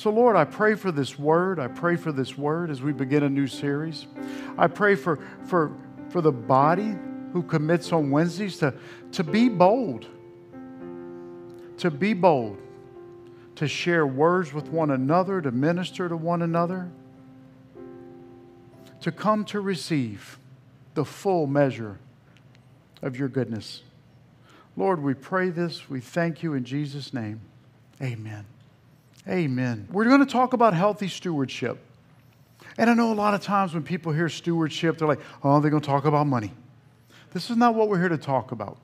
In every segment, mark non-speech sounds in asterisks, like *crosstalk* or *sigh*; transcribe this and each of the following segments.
So, Lord, I pray for this word. I pray for this word as we begin a new series. I pray for, for, for the body who commits on Wednesdays to, to be bold, to be bold, to share words with one another, to minister to one another, to come to receive the full measure of your goodness. Lord, we pray this. We thank you in Jesus' name. Amen. Amen. We're going to talk about healthy stewardship. And I know a lot of times when people hear stewardship, they're like, oh, they're going to talk about money. This is not what we're here to talk about.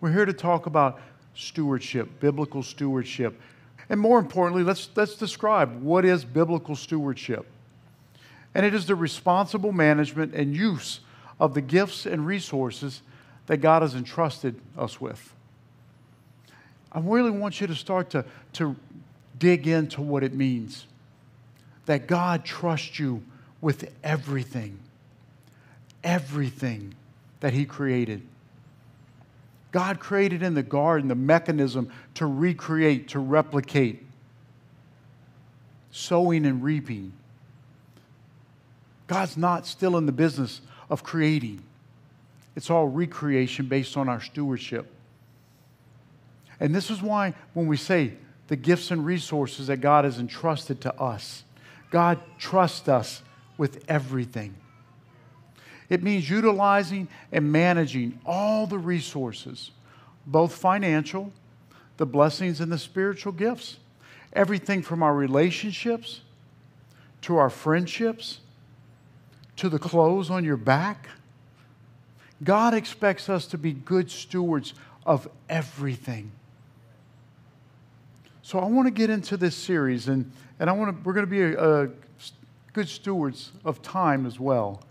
We're here to talk about stewardship, biblical stewardship. And more importantly, let's, let's describe what is biblical stewardship. And it is the responsible management and use of the gifts and resources that God has entrusted us with. I really want you to start to, to dig into what it means that God trusts you with everything, everything that He created. God created in the garden the mechanism to recreate, to replicate, sowing and reaping. God's not still in the business of creating. It's all recreation based on our stewardship. And this is why when we say the gifts and resources that God has entrusted to us, God trusts us with everything. It means utilizing and managing all the resources, both financial, the blessings, and the spiritual gifts. Everything from our relationships to our friendships to the clothes on your back God expects us to be good stewards of everything. So I want to get into this series, and, and I want to, we're going to be a, a good stewards of time as well.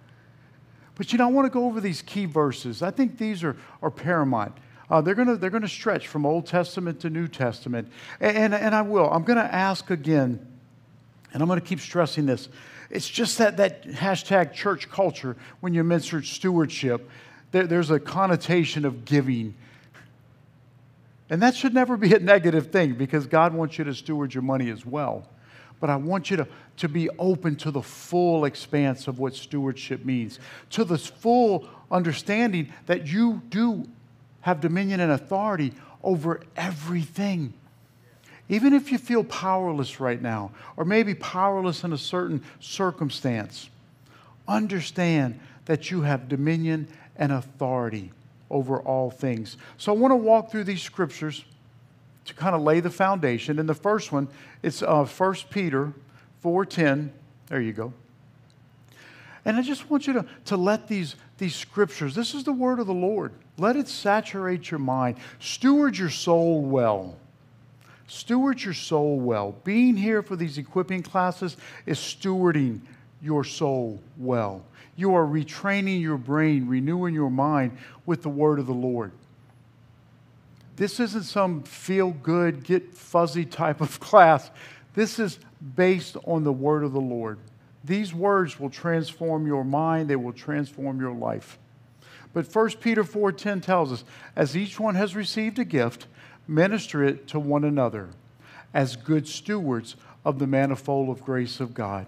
But you know, I want to go over these key verses. I think these are, are paramount. Uh, they're going to they're going to stretch from Old Testament to New Testament. And, and, and I will. I'm going to ask again, and I'm going to keep stressing this. It's just that, that hashtag church culture when you mention stewardship there, there's a connotation of giving. And that should never be a negative thing because God wants you to steward your money as well. But I want you to, to be open to the full expanse of what stewardship means, to the full understanding that you do have dominion and authority over everything. Even if you feel powerless right now, or maybe powerless in a certain circumstance, understand that you have dominion and authority over all things. So I want to walk through these scriptures to kind of lay the foundation. And the first one, it's uh, 1 Peter 4.10. There you go. And I just want you to, to let these, these scriptures, this is the word of the Lord. Let it saturate your mind. Steward your soul well. Steward your soul well. Being here for these equipping classes is stewarding your soul well. You are retraining your brain, renewing your mind with the word of the Lord. This isn't some feel good, get fuzzy type of *laughs* class. This is based on the word of the Lord. These words will transform your mind, they will transform your life. But 1 Peter 4:10 tells us, as each one has received a gift, minister it to one another as good stewards of the manifold of grace of God.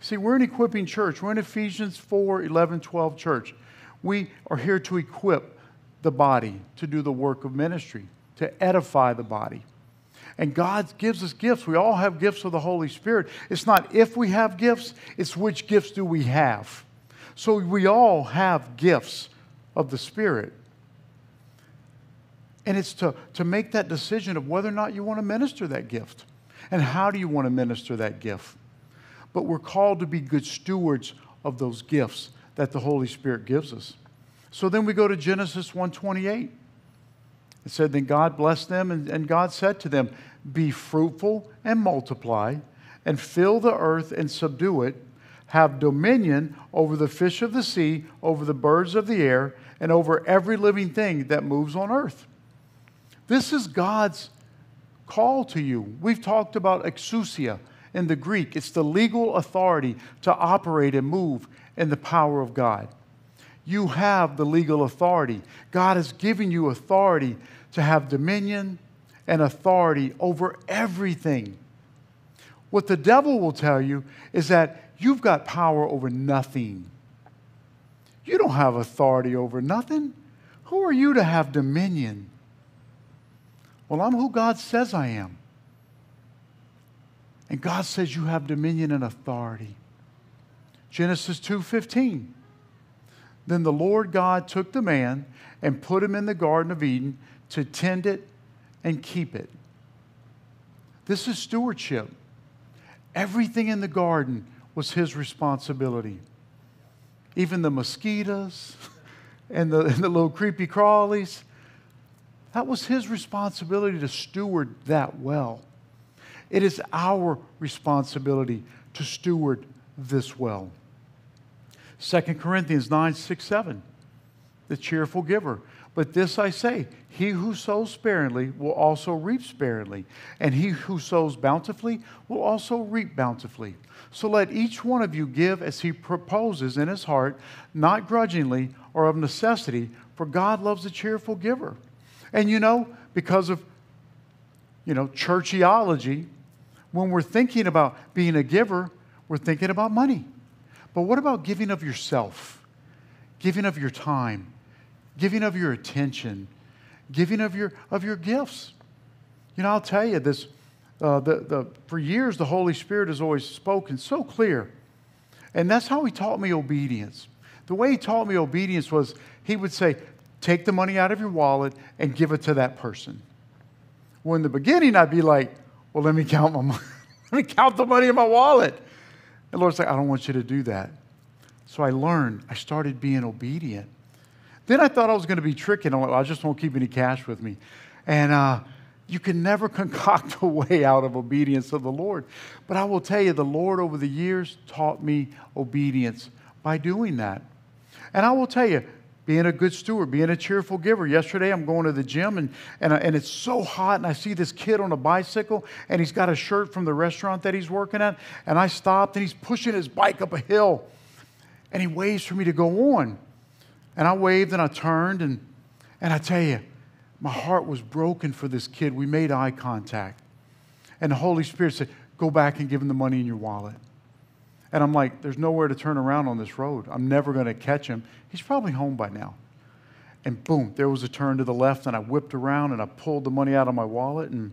See, we're an equipping church. We're in Ephesians 4 11, 12 church. We are here to equip the body to do the work of ministry, to edify the body. And God gives us gifts. We all have gifts of the Holy Spirit. It's not if we have gifts, it's which gifts do we have. So we all have gifts of the Spirit. And it's to, to make that decision of whether or not you want to minister that gift. And how do you want to minister that gift? But we're called to be good stewards of those gifts that the Holy Spirit gives us. So then we go to Genesis 128. It said, Then God blessed them, and, and God said to them, Be fruitful and multiply, and fill the earth and subdue it, have dominion over the fish of the sea, over the birds of the air, and over every living thing that moves on earth. This is God's call to you. We've talked about exousia, in the Greek. It's the legal authority to operate and move in the power of God. You have the legal authority. God has given you authority to have dominion and authority over everything. What the devil will tell you is that you've got power over nothing. You don't have authority over nothing. Who are you to have dominion? Well, I'm who God says I am. And God says you have dominion and authority. Genesis 2:15. Then the Lord God took the man and put him in the garden of Eden to tend it and keep it. This is stewardship. Everything in the garden was his responsibility. Even the mosquitoes *laughs* and the, *laughs* and the little creepy crawlies, that was his responsibility to steward that well. It is our responsibility to steward this well. 2 Corinthians 9, 6, 7, the cheerful giver. But this I say he who sows sparingly will also reap sparingly, and he who sows bountifully will also reap bountifully. So let each one of you give as he proposes in his heart, not grudgingly or of necessity, for God loves a cheerful giver. And you know, because of you know, churchiology, when we're thinking about being a giver, we're thinking about money. But what about giving of yourself? Giving of your time, giving of your attention, giving of your, of your gifts. You know, I'll tell you this uh, the, the, for years, the Holy Spirit has always spoken so clear. And that's how He taught me obedience. The way He taught me obedience was He would say, Take the money out of your wallet and give it to that person. Well, in the beginning, I'd be like, Well, let me count my money. *laughs* let me count the money in my wallet. And the Lord's like, I don't want you to do that. So I learned, I started being obedient. Then I thought I was going to be tricking. I'm like, well, I just won't keep any cash with me. And uh, you can never *laughs* concoct a way out of obedience of the Lord. But I will tell you, the Lord over the years taught me obedience by doing that. And I will tell you, being a good steward, being a cheerful giver. Yesterday, I'm going to the gym and, and, and it's so hot, and I see this kid on a bicycle, and he's got a shirt from the restaurant that he's working at. And I stopped, and he's pushing his bike up a hill, and he waves for me to go on. And I waved and I turned, and, and I tell you, my heart was broken for this kid. We made eye contact. And the Holy Spirit said, Go back and give him the money in your wallet. And I'm like, There's nowhere to turn around on this road. I'm never going to catch him. He's probably home by now. And boom, there was a turn to the left, and I whipped around and I pulled the money out of my wallet. And,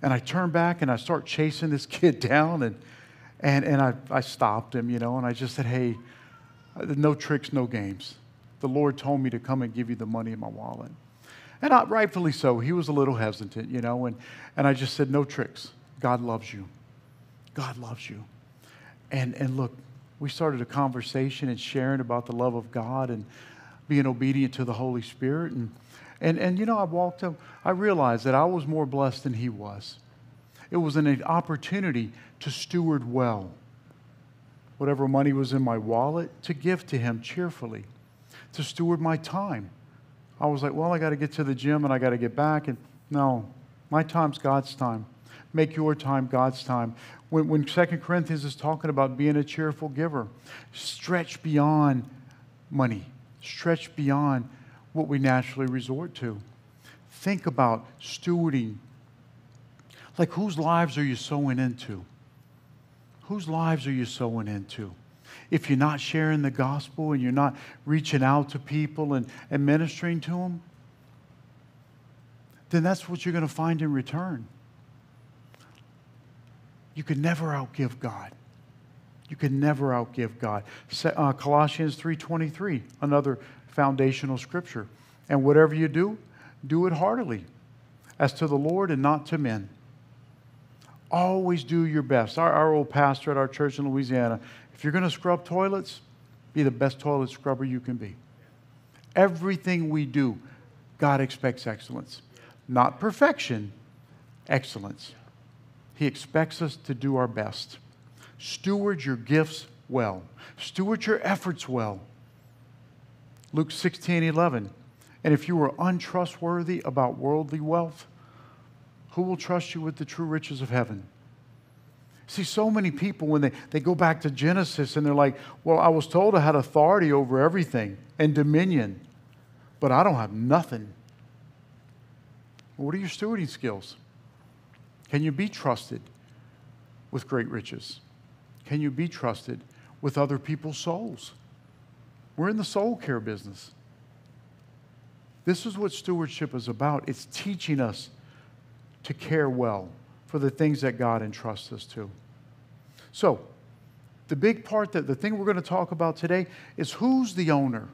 and I turned back and I start chasing this *laughs* kid down. And, and, and I, I stopped him, you know, and I just said, Hey, uh, no tricks, no games. The Lord told me to come and give you the money in my wallet. And I, rightfully so. He was a little hesitant, you know, and, and I just said, no tricks. God loves you. God loves you. And, and look, we started a conversation and sharing about the love of God and being obedient to the Holy Spirit. And, and, and you know, I walked up, I realized that I was more blessed than he was. It was an opportunity to steward well. Whatever money was in my wallet, to give to him cheerfully, to steward my time I was like, well, I got to get to the gym and I got to get back. And no, my time's God's time. Make your time God's time. When, when 2 Corinthians is talking about being a cheerful giver, stretch beyond money, stretch beyond what we naturally resort to. Think about stewarding. Like, whose lives are you sowing into? Whose lives are you sowing into? if you're not sharing the gospel and you're not reaching out to people and, and ministering to them, then that's what you're going to find in return. You can never outgive God. You can never outgive God. Uh, Colossians 3:23, another foundational scripture. And whatever you do, do it heartily, as to the Lord and not to men. Always do your best. Our, our old pastor at our church in Louisiana, if you're going to scrub toilets, be the best toilet scrubber you can be. Everything we do, God expects excellence. Not perfection, excellence. He expects us to do our best. Steward your gifts well, steward your efforts well. Luke 16 11. And if you are untrustworthy about worldly wealth, who will trust you with the true riches of heaven? See, so many people, when they, they go back to Genesis and they're like, well, I was told I had authority over everything and dominion, but I don't have nothing. What are your stewarding skills? Can you be trusted with great riches? Can you be trusted with other people's souls? We're in the soul care business. This is what stewardship is about. It's teaching us to care well for the things that God entrusts us to. So, the big part that the thing we're going to talk about today is who's the owner?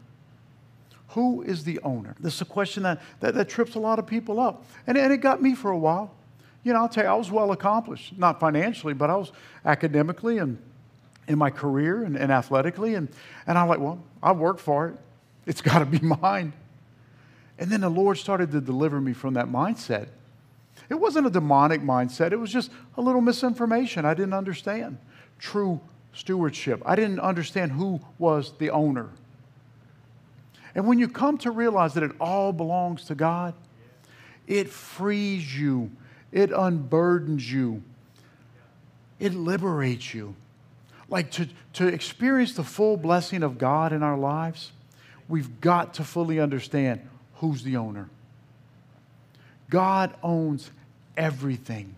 Who is the owner? This is a question that, that, that trips a lot of people up. And, and it got me for a while. You know, I'll tell you, I was well accomplished, not financially, but I was academically and in my career and, and athletically. And, and I'm like, well, I worked for it. It's *laughs* got to be mine. And then the Lord started to deliver me from that mindset. It wasn't a demonic mindset, it was just a little misinformation. I didn't understand true stewardship, I didn't understand who was the owner. And when you come to realize that it all belongs to God, it frees you, it unburdens you, it liberates you. Like to, to experience the full blessing of God in our lives, we've got to fully understand who's the owner. God owns everything.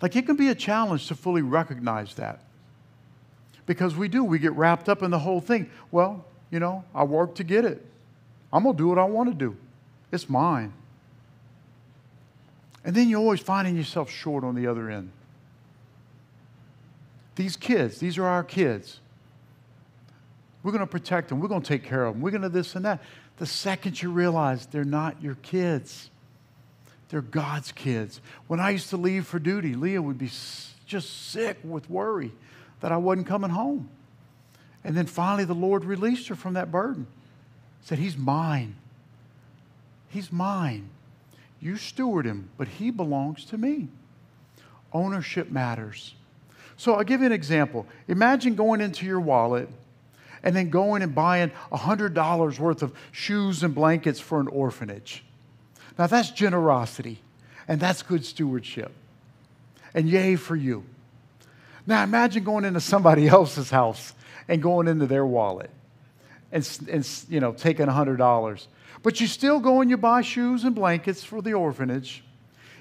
Like it can be a challenge to fully recognize that. Because we do, we get wrapped up in the whole thing. Well, you know, I work to get it. I'm going to do what I want to do. It's mine. And then you're always finding yourself short on the other end. These kids, these are our kids. We're going to protect them. We're going to take care of them. We're going to this and that. The second you realize they're not your kids, they're God's kids. When I used to leave for duty, Leah would be just sick with worry that I wasn't coming home. And then finally, the Lord released her from that burden. Said, He's mine. He's mine. You steward him, but he belongs to me. Ownership matters. So I'll give you an example. Imagine going into your wallet and then going and buying $100 worth of shoes and blankets for an orphanage. Now that's generosity, and that's good stewardship. And yay for you. Now imagine going into somebody *laughs* else's house and going into their wallet and, and you know, taking $100. But you still go and you buy shoes and blankets for the orphanage.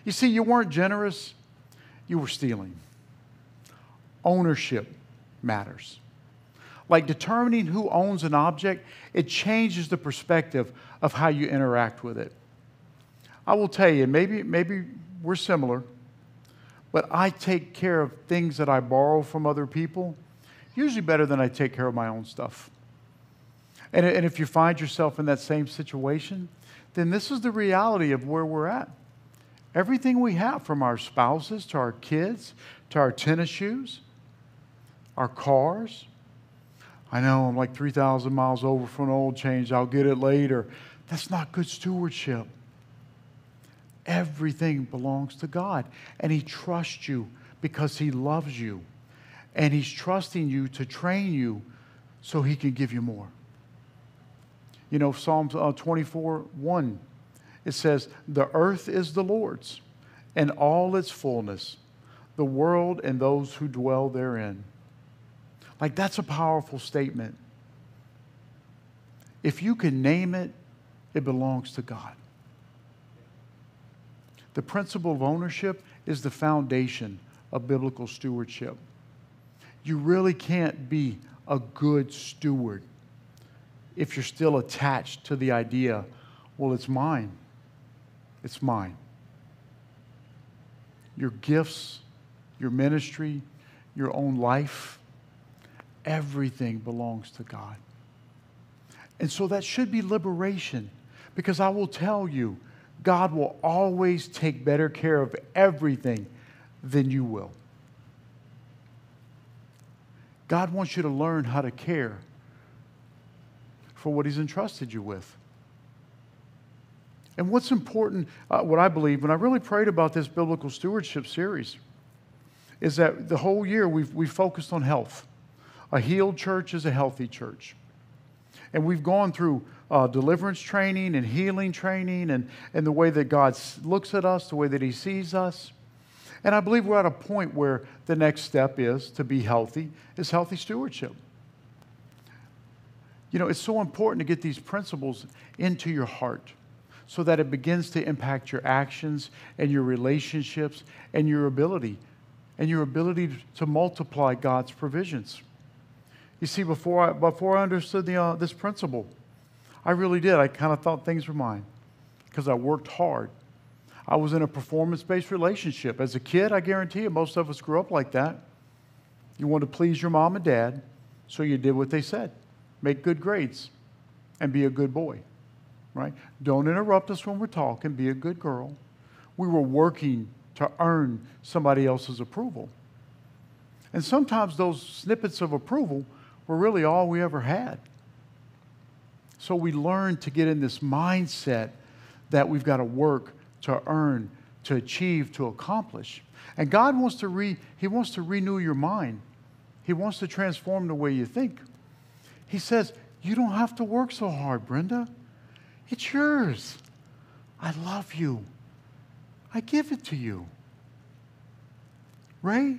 You see, you weren't generous, you were stealing. Ownership matters. Like determining who owns an object, it changes the perspective of how you interact with it. I will tell you, maybe, maybe we're similar, but I take care of things that I borrow from other people usually better than I take care of my own stuff. And, and if you find yourself in that same situation, then this is the reality of where we're at. Everything we have, from our spouses to our kids to our tennis shoes, our cars. I know I'm like 3,000 miles over for an oil change, I'll get it later. That's not good stewardship. Everything belongs to God, and He trusts you because He loves you, and He's trusting you to train you so He can give you more. You know, Psalm uh, 24 1, it says, The earth is the Lord's and all its fullness, the world and those who dwell therein. Like, that's a powerful statement. If you can name it, it belongs to God. The principle of ownership is the foundation of biblical stewardship. You really can't be a good steward if you're still attached to the idea, well, it's mine. It's mine. Your gifts, your ministry, your own life, everything belongs to God. And so that should be liberation because I will tell you, God will always take better care of everything than you will. God wants you to learn how to care for what He's entrusted you with. And what's important, uh, what I believe, when I really prayed about this biblical stewardship series, is that the whole year we've, we've focused on health. A healed church is a healthy church. And we've gone through uh, deliverance training and healing training and, and the way that God looks at us, the way that He sees us. And I believe we're at a point where the next step is to be healthy, is healthy stewardship. You know, it's so important to get these principles into your heart so that it begins to impact your actions and your relationships and your ability and your ability to multiply God's provisions. You see, before I, before I understood the, uh, this principle, I really did. I kind of thought things were mine because I worked hard. I was in a performance based relationship. As a kid, I guarantee you, most of us grew up like that. You wanted to please your mom and dad, so you did what they said make good grades and be a good boy, right? Don't interrupt us when we're talking, be a good girl. We were working to earn somebody else's approval. And sometimes those snippets of approval were really all we ever had. So we learned to get in this mindset that we've got to work to earn, to achieve, to accomplish. And God wants to re, He wants to renew your mind. He wants to transform the way you think. He says, You don't have to work so hard, Brenda. It's yours. I love you. I give it to you. Ray,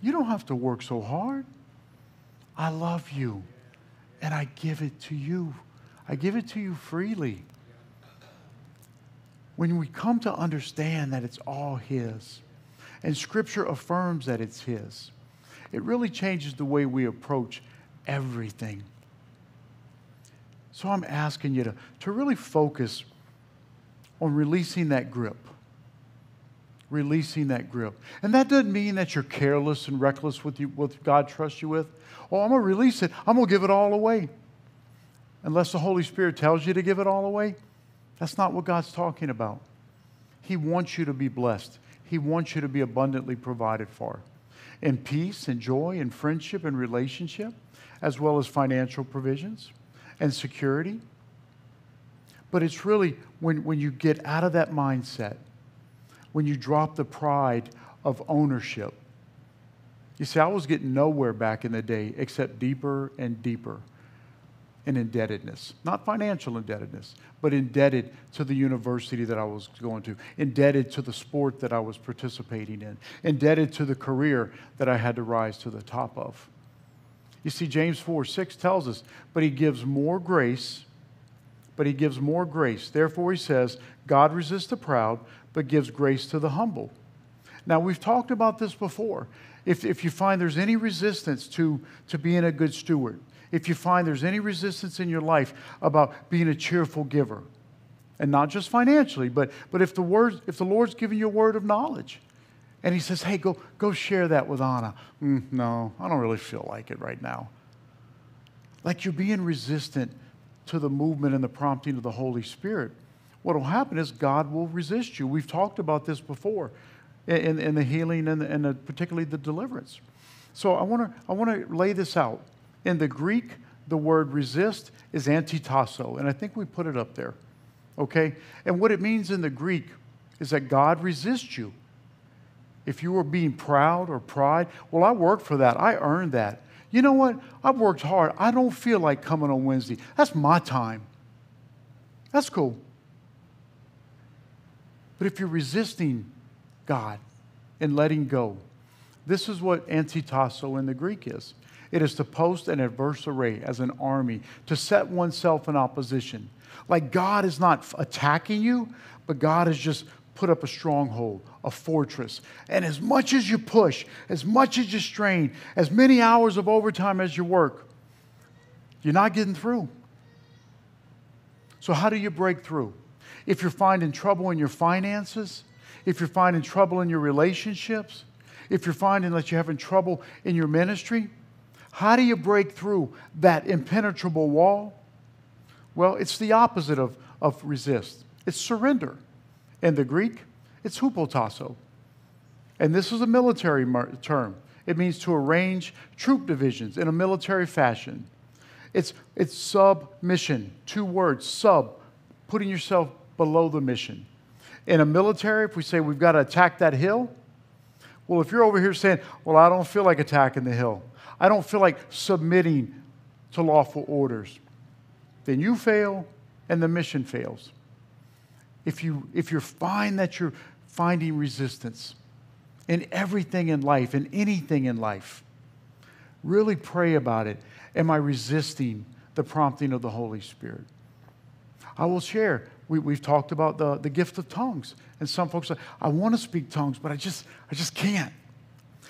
you don't have to work so hard. I love you and I give it to you. I give it to you freely. When we come to understand that it's all His, and Scripture affirms that it's His, it really changes the way we approach everything. So I'm asking you to, to really focus on releasing that grip. Releasing that grip. And that doesn't mean that you're careless and reckless with you, what God trusts you with. Oh, I'm going to release it. I'm going to give it all away. Unless the Holy Spirit tells you to give it all away, that's not what God's talking about. He wants you to be blessed, He wants you to be abundantly provided for in peace and joy and friendship and relationship, as well as financial provisions and security. But it's really when, when you get out of that mindset, when you drop the pride of ownership. You see, I was getting nowhere back in the day except deeper and deeper in indebtedness. Not financial indebtedness, but indebted to the university that I was going to, indebted to the sport that I was participating in, indebted to the career that I had to rise to the top of. You see, James 4 6 tells us, but he gives more grace, but he gives more grace. Therefore, he says, God resists the proud, but gives grace to the humble. Now, we've talked about this before. If, if you find there's any resistance to, to being a good steward, if you find there's any resistance in your life about being a cheerful giver, and not just financially, but, but if, the word, if the Lord's giving you a word of knowledge, and He says, hey, go, go share that with Anna. Mm, no, I don't really feel like it right now. Like you're being resistant to the movement and the prompting of the Holy Spirit. What will happen is God will resist you. We've talked about this before in, in the healing and, and the, particularly the deliverance. So I want to I want to lay this out. In the Greek, the word resist is antitasso, and I think we put it up there. Okay? And what it means in the Greek is that God resists you. If you were being proud or pride, well, I worked for that. I earned that. You know what? I've worked hard. I don't feel like coming on Wednesday. That's my time. That's cool. But if you're resisting God and letting go, this is what antitasso in the Greek is. It is to post an adverse array as an army, to set oneself in opposition. Like God is not attacking you, but God is just put up a stronghold, a fortress. And as much as you push, as much as you strain, as many hours of overtime as you work, you're not getting through. So, how do you break through? If you're finding trouble in your finances, if you're finding trouble in your relationships, if you're finding that you're having trouble in your ministry, how do you break through that impenetrable wall? Well, it's the opposite of, of resist. It's surrender. In the Greek, it's hupotasso. And this is a military term. It means to arrange troop divisions in a military fashion. It's, it's submission, two words, sub, putting yourself below the mission. In a military, if we say we've got to attack that hill, well, if you're over here saying, well, I don't feel like attacking the hill, I don't feel like submitting to lawful orders, then you fail and the mission fails. If you, if you find that you're finding resistance in everything in life, in anything in life, really pray about it. Am I resisting the prompting of the Holy Spirit? I will share we, we've talked about the, the gift of tongues. And some folks say, I want to speak tongues, but I just, I just can't.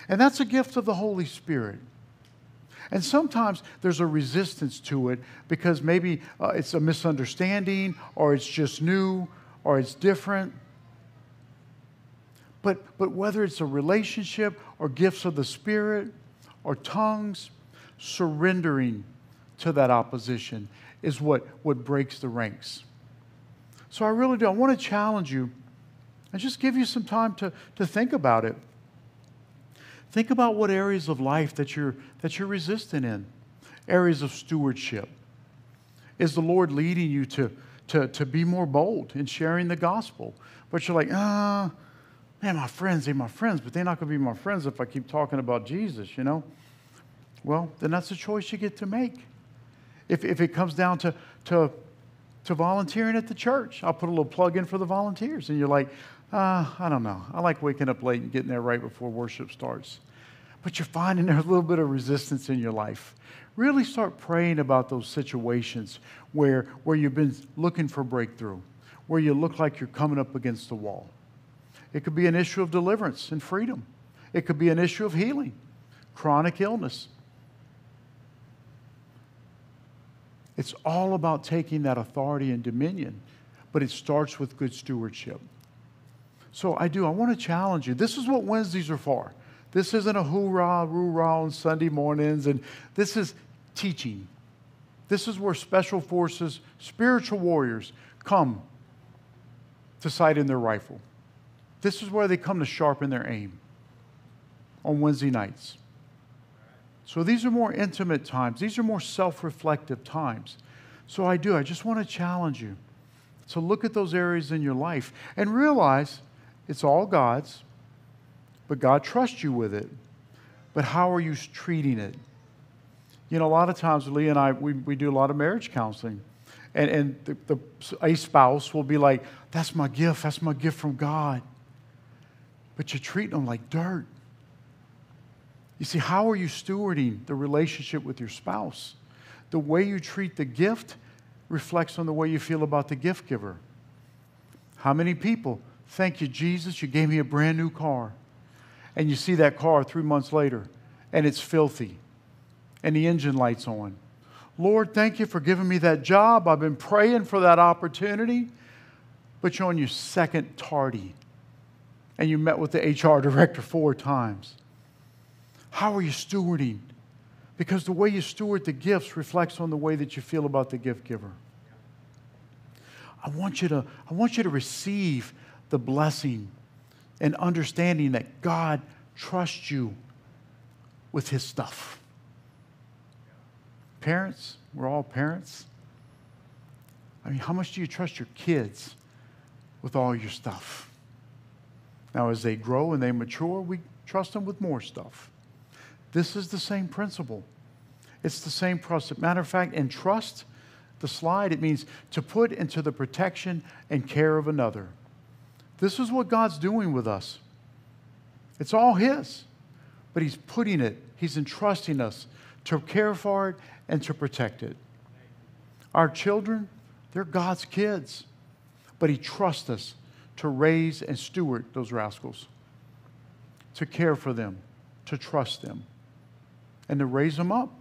And that's a gift of the Holy Spirit. And sometimes there's a resistance to it because maybe uh, it's a misunderstanding or it's just new or it's different. But, but whether it's a relationship or gifts of the Spirit or tongues, surrendering to that opposition is what, what breaks the ranks. So I really do. I want to challenge you and just give you some time to, to think about it. Think about what areas of life that you're, that you're resistant in, areas of stewardship. Is the Lord leading you to, to, to be more bold in sharing the gospel? But you're like, ah, man, my friends, they're my friends, but they're not going to be my friends if I keep talking about Jesus, you know? Well, then that's a choice you get to make. If, if it comes down to, to, to volunteering at the church, I'll put a little plug in for the volunteers. And you're like, uh, I don't know. I like waking up late and getting there right before worship starts but you're finding there's a little bit of resistance in your life. Really start praying about those situations where, where you've been looking for breakthrough, where you look like you're coming up against the wall. It could be an issue of deliverance and freedom, it could be an issue of healing, chronic illness. It's all about taking that authority and dominion, but it starts with good stewardship. So I do, I want to challenge you. This is what Wednesdays are for. This isn't a hoorah, roo-rah on Sunday mornings, and this is teaching. This is where special forces, spiritual warriors, come to sight in their rifle. This is where they come to sharpen their aim on Wednesday nights. So these are more intimate times, these are more self reflective times. So I do, I just want to challenge you to look at those areas in your life and realize it's all God's but God trusts you with it. But how are you treating it? You know, a lot of times, Leah and I, we, we do a lot of marriage counseling. And, and the, the, a spouse will be like, That's my gift. That's my gift from God. But you're treating them like dirt. You see, how are you stewarding the relationship with your spouse? The way you treat the gift reflects on the way you feel about the gift giver. How many people, thank you, Jesus, you gave me a brand new car and you see that car three months later and it's filthy and the engine light's on. Lord, thank you for giving me that job. I've been praying for that opportunity, but you're on your second tardy and you met with the HR director four times. How are you stewarding? Because the way you steward the gifts reflects on the way that you feel about the gift giver. I want you to, I want you to receive the blessing and understanding that God trusts you with his stuff. Parents, we're all parents. I mean, how much do you trust your kids with all your stuff? Now, as they grow and they mature, we trust them with more stuff. This is the same principle. It's the same process. Matter of fact, in trust, the slide, it means to put into the protection and care of another. This is what God's doing with us. It's all His, but He's putting it, He's entrusting us to care for it and to protect it. Our children, they're God's kids, but He trusts us to raise and steward those rascals, to care for them, to trust them, and to raise them up.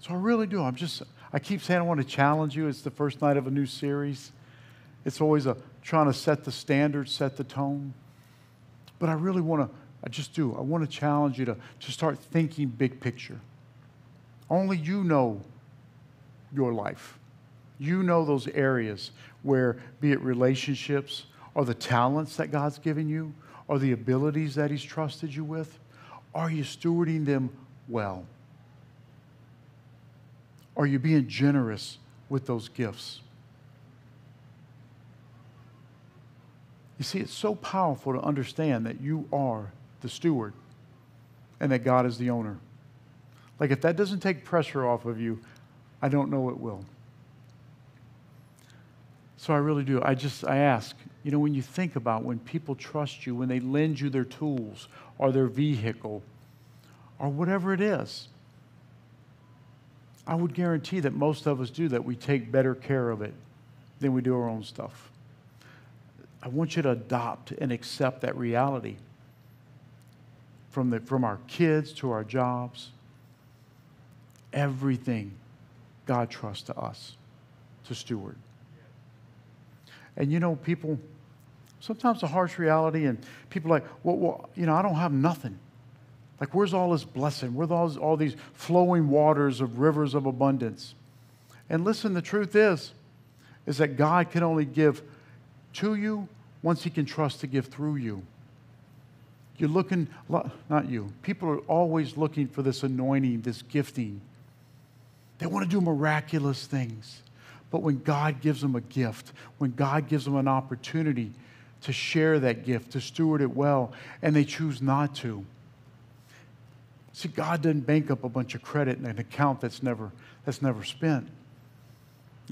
So I really do. I'm just, I keep saying I want to challenge you. It's the first night of a new series. It's always a trying to set the standard, set the tone. But I really want to, I just do. I want to challenge you to, to start thinking big picture. Only you know your life. You know those areas where, be it relationships or the talents that God's given you or the abilities that He's trusted you with, are you stewarding them well? Are you being generous with those gifts? You see, it's so powerful to understand that you are the steward and that God is the owner. Like, if that doesn't take pressure off of you, I don't know it will. So I really do. I just, I ask, you know, when you think about when people trust you, when they lend you their tools or their vehicle or whatever it is, I would guarantee that most of us do that. We take better care of it than we do our own stuff. I want you to adopt and accept that reality from, the, from our kids to our jobs. Everything God trusts to us to steward. And you know, people, sometimes the harsh reality, and people like, well, well, you know, I don't have nothing. Like, where's all this blessing? Where's all, all these flowing waters of rivers of abundance? And listen, the truth is, is that God can only give to you once He can trust to give through you. You're looking, not you, people are always looking for this anointing, this gifting. They want to do miraculous things. But when God gives them a gift, when God gives them an opportunity to share that gift, to steward it well, and they choose not to, see, God doesn't bank up a bunch of credit in an account that's never, that's never spent.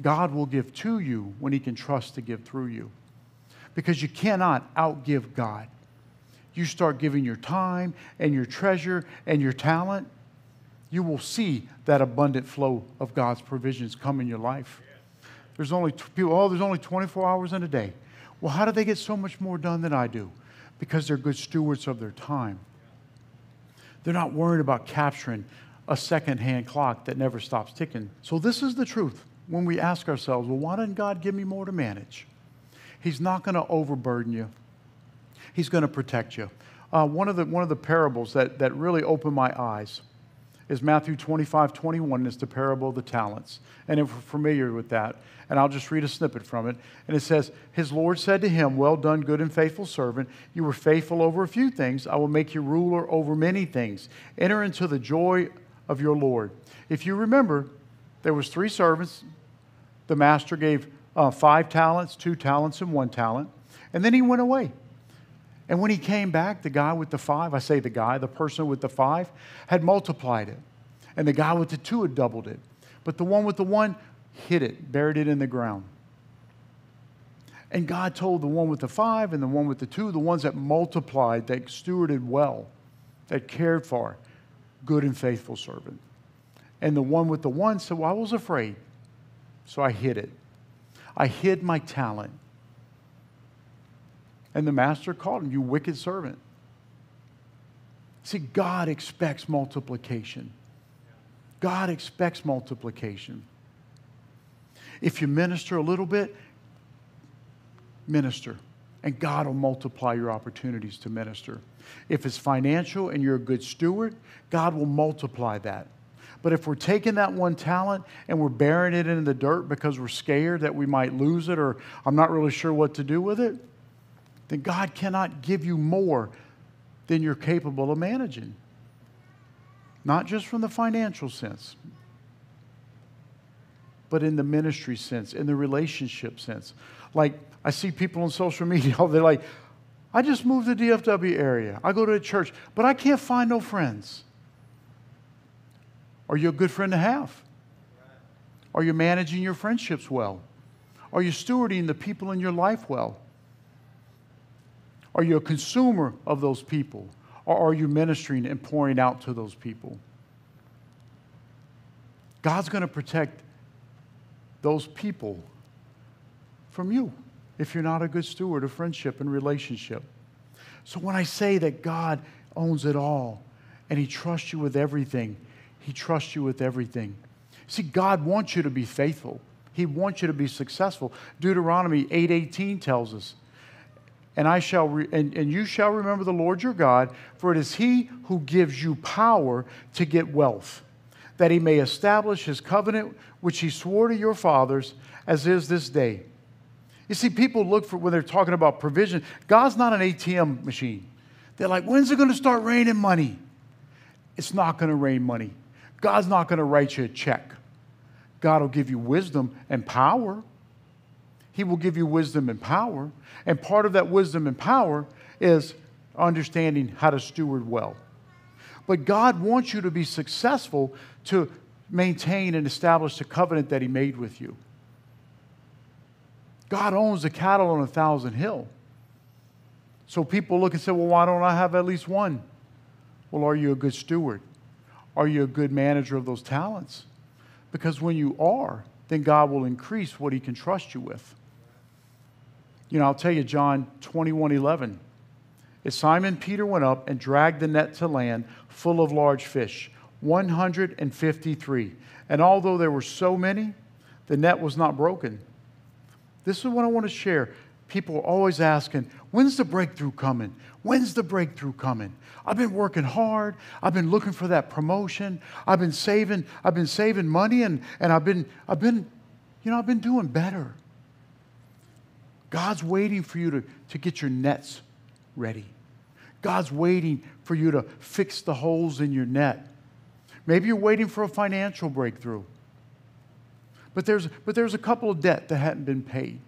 God will give to you when He can trust to give through you. Because you cannot outgive God. You start giving your time and your treasure and your talent, you will see that abundant flow of God's provisions come in your life. There's only people, oh, there's only 24 hours in a day. Well, how do they get so much more done than I do? Because they're good stewards of their time. They're not worried about capturing a second-hand clock that never stops ticking. So this is the truth when we ask ourselves, well, why didn't God give me more to manage? He's not going to overburden you. He's going to protect you. Uh, one, of the, one of the parables that, that really opened my eyes is Matthew 25, 21. It's the parable of the talents. And if we're familiar with that, and I'll just read a snippet from it. And it says, His Lord said to him, Well done, good and faithful servant. You were faithful over a few things. I will make you ruler over many things. Enter into the joy of your Lord. If you remember, there was three servants. The master gave uh, five talents, two talents, and one talent. And then he went away. And when he came back, the guy with the five, I say the guy, the person with the five, had multiplied it. And the guy with the two had doubled it. But the one with the one hid it, buried it in the ground. And God told the one with the five and the one with the two, the ones that multiplied, that stewarded well, that cared for, good and faithful servant. And the one with the one said, Well, I was afraid, so I hid it. I hid my talent. And the master called him, You wicked servant. See, God expects multiplication. God expects multiplication. If you minister a little bit, minister, and God will multiply your opportunities to minister. If it's financial and you're a good steward, God will multiply that. But if we're taking that one talent and we're burying it in the dirt because we're scared that we might lose it or I'm not really sure what to do with it, then God cannot give you more than you're capable of managing. Not just from the financial sense, but in the ministry sense, in the relationship sense. Like, I see people on social media, *laughs* they're like, I just moved to the DFW area. I go to a church, but I can't find no friends. Are you a good friend to have? Are you managing your friendships well? Are you stewarding the people in your life well? Are you a consumer of those people? Or are you ministering and pouring out to those people? God's going to protect those people from you if you're not a good steward of friendship and relationship. So when I say that God owns it all and He trusts you with everything, He trusts you with everything. See, God wants you to be faithful. He wants you to be successful. Deuteronomy 8:18 tells us, and I shall re- and, and you shall remember the Lord your God, for it is he who gives you power to get wealth, that he may establish his covenant which he swore to your fathers, as is this day. You see, people look for when they're talking about provision, God's not an ATM machine. They're like, when's it going to start raining money? It's not going to rain money. God's not going to write you a check. God will give you wisdom and power. He will give you wisdom and power. And part of that wisdom and power is understanding how to steward well. But God wants you to be successful to maintain and establish the covenant that He made with you. God owns the cattle on a thousand hill. So people look and say, well, why don't I have at least one? Well, are you a good steward? Are you a good manager of those talents? Because when you are, then God will increase what He can trust you with. You know, I'll tell you, John 21 11. As Simon Peter went up and dragged the net to land full of large fish, 153. And although there were so many, the net was not broken. This is what I want to share. People are always asking, when's the breakthrough coming? When's the breakthrough coming? I've been working hard. I've been looking for that promotion. I've been saving, I've been saving money and, and I've been, I've been, you know, I've been doing better. God's waiting for you to, to get your nets ready. God's waiting for you to fix the holes in your net. Maybe you're waiting for a financial breakthrough. But there's, but there's a couple of debt that hadn't been paid.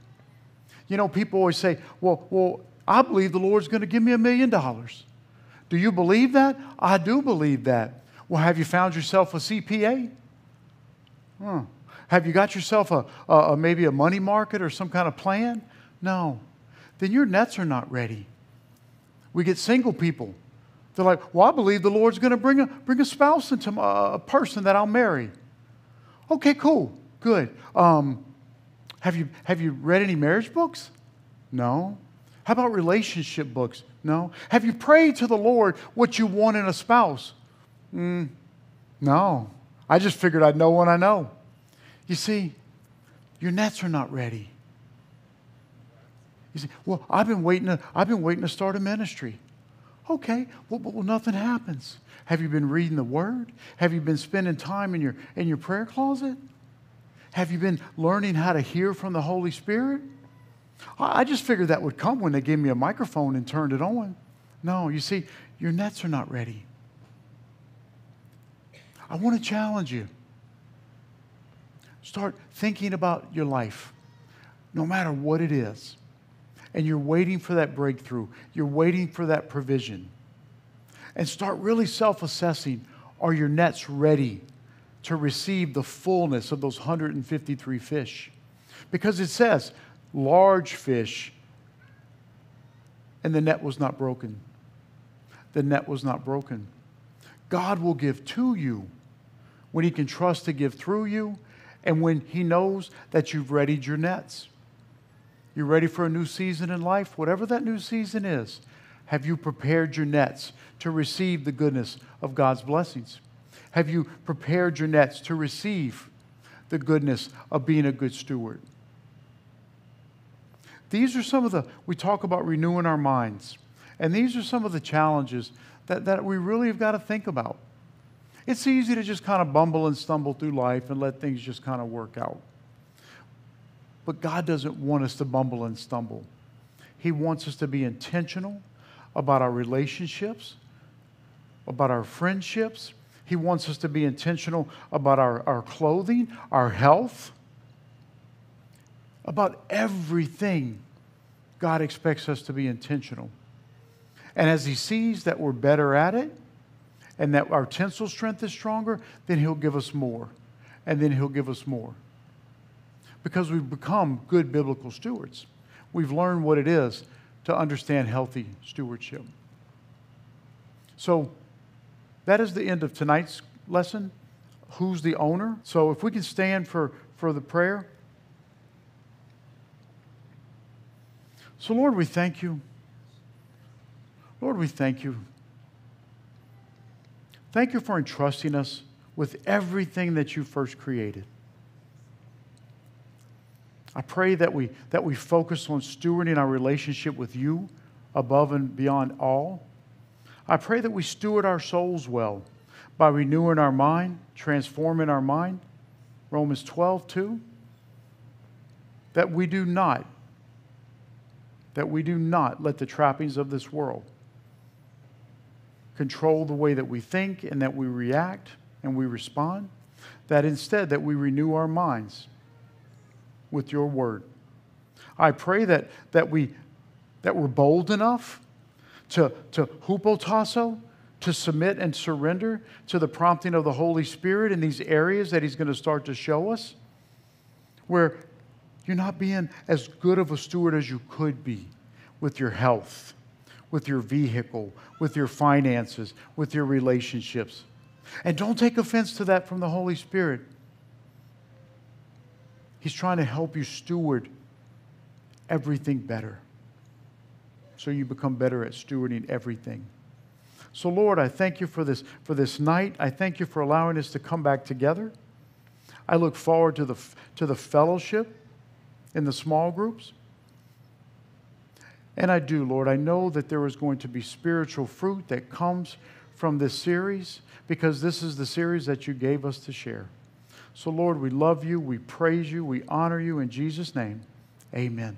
You know, people always say, well, well I believe the Lord's going to give me a million dollars. Do you believe that? I do believe that. Well, have you found yourself a CPA? Huh. Have you got yourself a, a, a, maybe a money market or some kind of plan? No. Then your nets are not ready. We get single people. They're like, well, I believe the Lord's going to bring a, bring a spouse into my, a person that I'll marry. Okay, cool, good. Um, have, you, have you read any marriage books? No. How about relationship books? No. Have you prayed to the Lord what you want in a spouse? Mm, no. I just figured I'd know when I know. You see, your nets are not ready. You say, well, I've been waiting to, I've been waiting to start a ministry. Okay, well, well, nothing happens. Have you been reading the Word? Have you been spending time in your, in your prayer closet? Have you been learning how to hear from the Holy Spirit? I just figured that would come when they gave me a microphone and turned it on. No, you see, your nets are not ready. I want to challenge you. Start thinking about your life, no matter what it is and you're waiting for that breakthrough, you're waiting for that provision. And start really self assessing are your nets ready to receive the fullness of those 153 fish? Because it says, large fish, and the net was not broken. The net was not broken. God will give to you when He can trust to give through you and when He knows that you've readied your nets. You're ready for a new season in life? Whatever that new season is, have you prepared your nets to receive the goodness of God's blessings? Have you prepared your nets to receive the goodness of being a good steward? These are some of the, we talk about renewing our minds. And these are some of the challenges that, that we really have got to think about. It's easy to just kind of bumble and stumble through life and let things just kind of work out. But God doesn't want us to bumble and stumble. He wants us to be intentional about our relationships, about our friendships. He wants us to be intentional about our, our clothing, our health, about everything. God expects us to be intentional. And as He sees that we're better at it and that our tensile strength is stronger, then He'll give us more. And then He'll give us more because we've become good biblical stewards. We've learned what it is to understand healthy stewardship. So that is the end of tonight's lesson. Who's the owner? So if we can stand for, for the prayer. So, Lord, we thank you. Lord, we thank you. Thank you for entrusting us with everything that you first created. I pray that we, that we focus on stewarding our relationship with you above and beyond all. I pray that we steward our souls well by renewing our mind, transforming our mind. Romans 12, 2. That we do not, that we do not let the trappings of this world control the way that we think and that we react and we respond. That instead that we renew our minds with your word. I pray that, that, we, that we're bold enough to, to hupotasso, to submit and surrender to the prompting of the Holy Spirit in these areas that He's going to start to show us, where you're not being as good of a steward as you could be with your health, with your vehicle, with your finances, with your relationships. And don't take offense to that from the Holy Spirit. He's trying to help you steward everything better. So you become better at stewarding everything. So, Lord, I thank you for this, for this night. I thank you for allowing us to come back together. I look forward to the, to the fellowship in the small groups. And I do, Lord. I know that there is going to be spiritual fruit that comes from this series because this is the series that you gave us to share. So, Lord, we love you, we praise you, we honor you in Jesus' name. Amen.